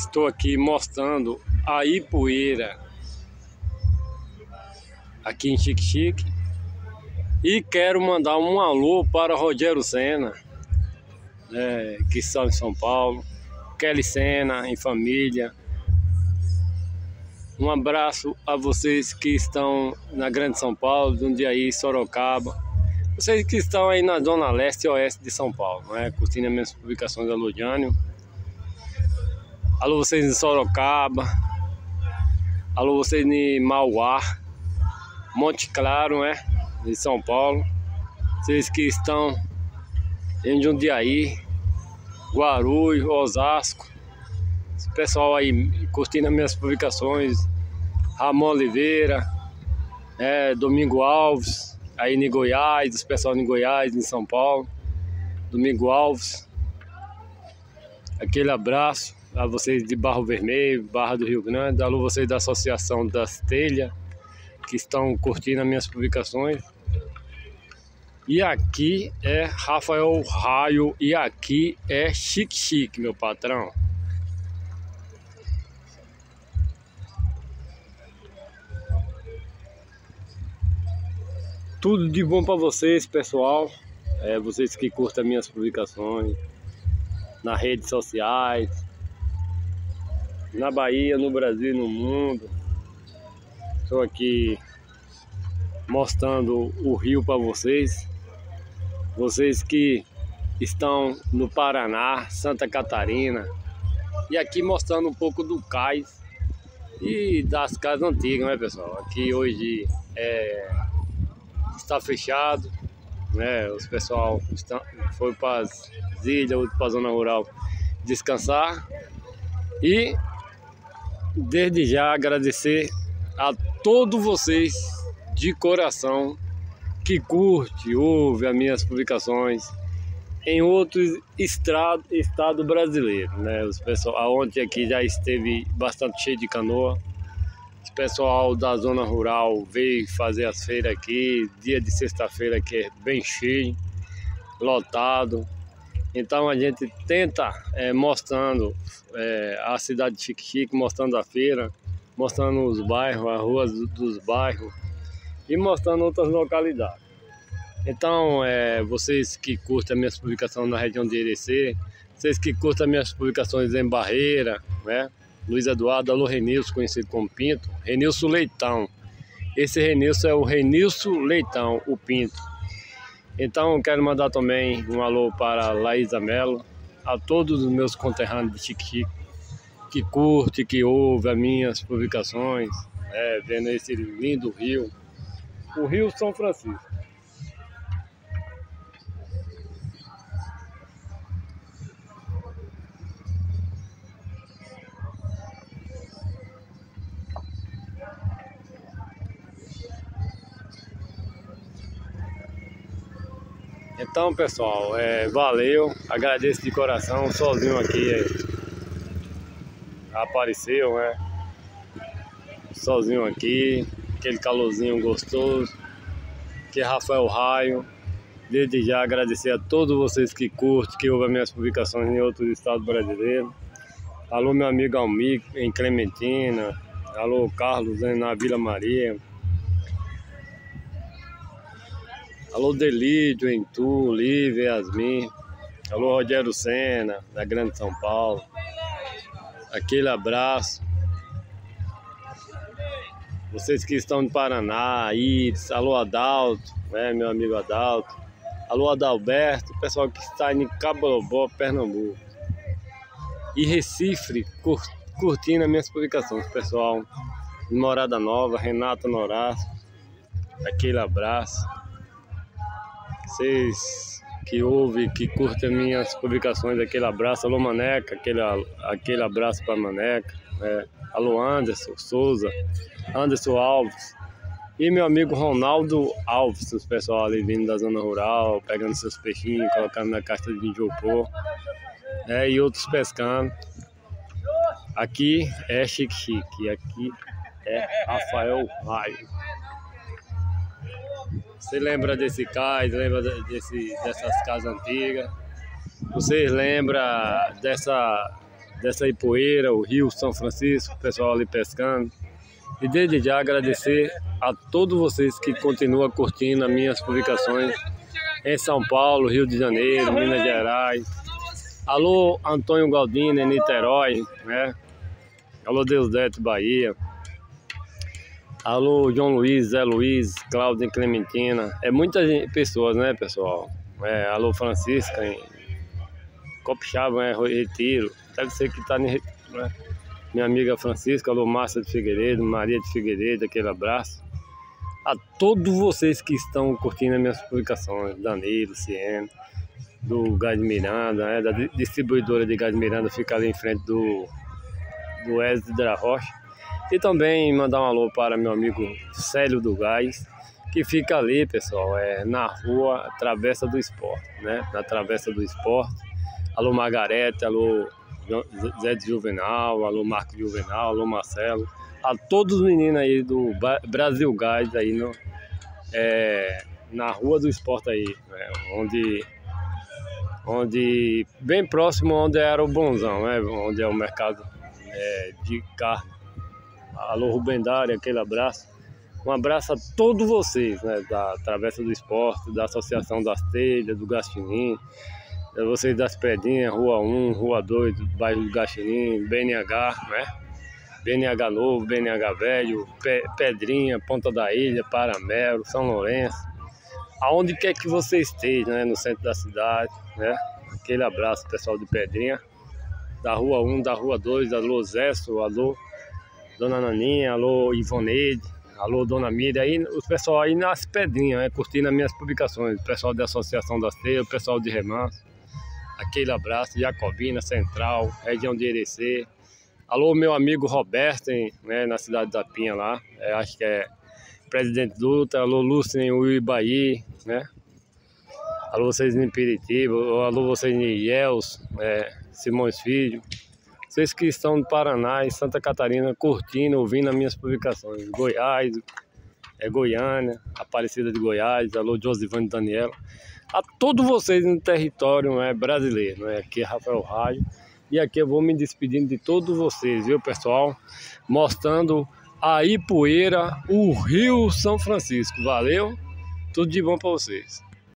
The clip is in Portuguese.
Estou aqui mostrando a Ipueira aqui em Chique Chique e quero mandar um alô para Rogério Sena né, que estão em São Paulo Kelly Sena em família um abraço a vocês que estão na Grande São Paulo, Jundiaí, Sorocaba. Vocês que estão aí na zona leste e oeste de São Paulo, né? curtindo as minhas publicações da Ludiânio. Alô vocês em Sorocaba. Alô vocês em Mauá. Monte Claro, né? De São Paulo. Vocês que estão em Jundiaí, Guarulhos, Osasco. Esse pessoal aí curtindo as minhas publicações. Ramon Oliveira, é, Domingo Alves, aí em Goiás, os pessoal em Goiás, em São Paulo. Domingo Alves. Aquele abraço a vocês de Barro Vermelho, Barra do Rio Grande, alô vocês da Associação das Telhas, que estão curtindo as minhas publicações. E aqui é Rafael Raio e aqui é Chique Chique, meu patrão. Tudo de bom para vocês, pessoal. É, vocês que curtem minhas publicações nas redes sociais, na Bahia, no Brasil, no mundo. Estou aqui mostrando o rio para vocês. Vocês que estão no Paraná, Santa Catarina. E aqui mostrando um pouco do cais e das casas antigas, né pessoal? Aqui hoje é está fechado, né? Os pessoal estão, foi para as ilhas, para a zona rural descansar. E desde já agradecer a todos vocês de coração que curte, ouve as minhas publicações em outros estado, estado brasileiro, né? Os pessoal, ontem aqui já esteve bastante cheio de canoa o pessoal da zona rural veio fazer as feiras aqui, dia de sexta-feira que é bem cheio, lotado. Então a gente tenta é, mostrando é, a cidade de Chique Chique, mostrando a feira, mostrando os bairros, as ruas dos bairros e mostrando outras localidades. Então, é, vocês que curtem as minhas publicações na região de Irecê, vocês que curtem as minhas publicações em Barreira, né? Luiz Eduardo, alô Renilson, conhecido como Pinto, Renilson Leitão. Esse Renilson é o Renilson Leitão, o Pinto. Então quero mandar também um alô para Laísa Mello, a todos os meus conterrâneos de Chique que curte, que ouve as minhas publicações, é, vendo esse lindo rio, o Rio São Francisco. Então, pessoal, é, valeu, agradeço de coração, sozinho aqui é, apareceu, né? Sozinho aqui, aquele calorzinho gostoso, que é Rafael Raio. Desde já agradecer a todos vocês que curtem, que ouvem minhas publicações em outros estados brasileiros. Alô, meu amigo Almir em Clementina. Alô, Carlos na Vila Maria. Alô Delídio, Entu, Lívia, Yasmin. Alô Rogério Sena, da Grande São Paulo. Aquele abraço. Vocês que estão no Paraná, Iris, alô Adalto, né, meu amigo Adalto. Alô Adalberto, pessoal que está em Cabolobó, Pernambuco. E Recife, curtindo as minhas publicações, pessoal. Morada Nova, Renata Norato. Aquele abraço. Vocês que ouvem, que curtem minhas publicações, aquele abraço, alô Maneca, aquele, aquele abraço para Maneca, é, alô Anderson Souza, Anderson Alves e meu amigo Ronaldo Alves, os pessoal ali vindo da zona rural, pegando seus peixinhos, colocando na caixa de isopor, é, e outros pescando. Aqui é Chique Chique, aqui é Rafael Raio. Você lembra desse cais, lembra desse, dessas casas antigas? Vocês lembram dessa dessa Ipoeira, o Rio São Francisco, o pessoal ali pescando. E desde já agradecer a todos vocês que continuam curtindo as minhas publicações em São Paulo, Rio de Janeiro, Minas Gerais. Alô, Antônio Galdino, em Niterói, né? Alô, Deusdete, Bahia. Alô, João Luiz, Zé Luiz, Cláudio em Clementina. É muitas pessoas, né, pessoal? É, alô, Francisca, em Copixaba, é, Retiro. Deve ser que está em Retiro, né? Minha amiga Francisca, alô, Márcia de Figueiredo, Maria de Figueiredo, aquele abraço. A todos vocês que estão curtindo as minhas publicações, Danilo, Cieno, do Gás Miranda, né, da distribuidora de Gás Miranda, fica ali em frente do, do Wesley da Rocha. E também mandar um alô para meu amigo Célio do Gás, que fica ali, pessoal, é na rua Travessa do Esporte, né? Na Travessa do Esporte. Alô Margarete, alô Zé de Juvenal, alô Marco Juvenal, alô Marcelo. A todos os meninos aí do Brasil Gás aí no, é, na Rua do Esporte aí, né? onde onde bem próximo onde era o Bonzão, né? onde é o mercado é, de carne. Alô Rubem Dário, aquele abraço. Um abraço a todos vocês, né, da Travessa do Esporte, da Associação das Telhas, do Gastinim, vocês das Pedrinhas, Rua 1, Rua 2, do bairro do Gastinim, BNH, né? BNH Novo, BNH Velho, Pedrinha, Ponta da Ilha, Paramelo, São Lourenço. Aonde quer que você esteja, né, no centro da cidade, né? Aquele abraço, pessoal de Pedrinha, da Rua 1, da Rua 2, alô Zesto, alô Dona Naninha, alô Ivoneide, alô Dona Miriam, aí o pessoal aí nas pedrinhas, né, curtindo as minhas publicações, o pessoal da Associação das Teias, o pessoal de Remanso, aquele abraço, Jacobina, Central, região de Erecê, alô meu amigo Roberto, né, na cidade da Pinha lá, é, acho que é Presidente Luta, alô Lúcio em Uibaí, né, alô vocês em Piritiba, alô vocês em Ilhéus, é, Simões Filho, vocês que estão no Paraná e Santa Catarina curtindo, ouvindo as minhas publicações. Goiás, é Goiânia, Aparecida de Goiás, alô Josivane Daniela. A todos vocês no território é, brasileiro, né? Aqui é Rafael Rádio. E aqui eu vou me despedindo de todos vocês, viu pessoal? Mostrando a Ipueira, o Rio São Francisco. Valeu? Tudo de bom para vocês.